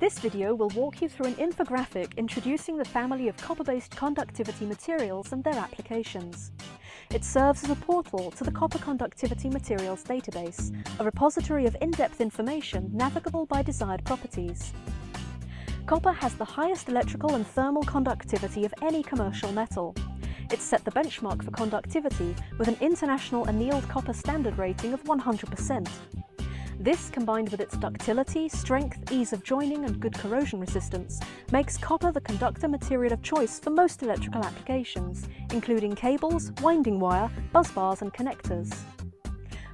This video will walk you through an infographic introducing the family of copper-based conductivity materials and their applications. It serves as a portal to the Copper Conductivity Materials database, a repository of in-depth information navigable by desired properties. Copper has the highest electrical and thermal conductivity of any commercial metal. It set the benchmark for conductivity with an international annealed copper standard rating of 100%. This, combined with its ductility, strength, ease of joining and good corrosion resistance, makes copper the conductor material of choice for most electrical applications, including cables, winding wire, busbars and connectors.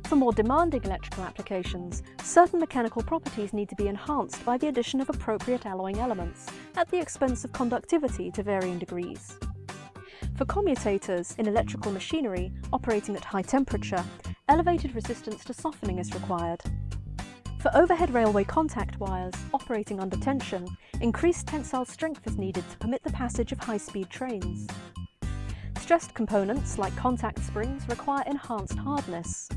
For more demanding electrical applications, certain mechanical properties need to be enhanced by the addition of appropriate alloying elements, at the expense of conductivity to varying degrees. For commutators in electrical machinery operating at high temperature, elevated resistance to softening is required. For overhead railway contact wires operating under tension, increased tensile strength is needed to permit the passage of high-speed trains. Stressed components like contact springs require enhanced hardness.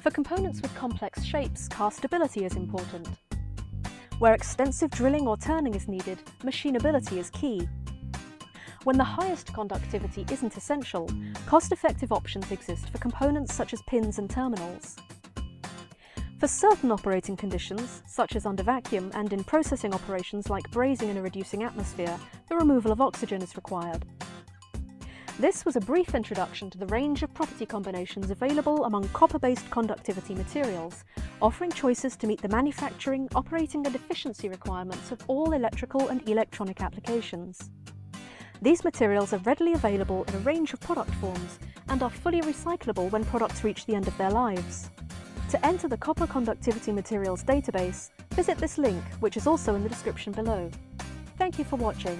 For components with complex shapes, castability is important. Where extensive drilling or turning is needed, machinability is key. When the highest conductivity isn't essential, cost-effective options exist for components such as pins and terminals. For certain operating conditions, such as under vacuum and in processing operations like brazing in a reducing atmosphere, the removal of oxygen is required. This was a brief introduction to the range of property combinations available among copper-based conductivity materials, offering choices to meet the manufacturing, operating and efficiency requirements of all electrical and electronic applications. These materials are readily available in a range of product forms and are fully recyclable when products reach the end of their lives. To enter the Copper Conductivity Materials database, visit this link, which is also in the description below. Thank you for watching.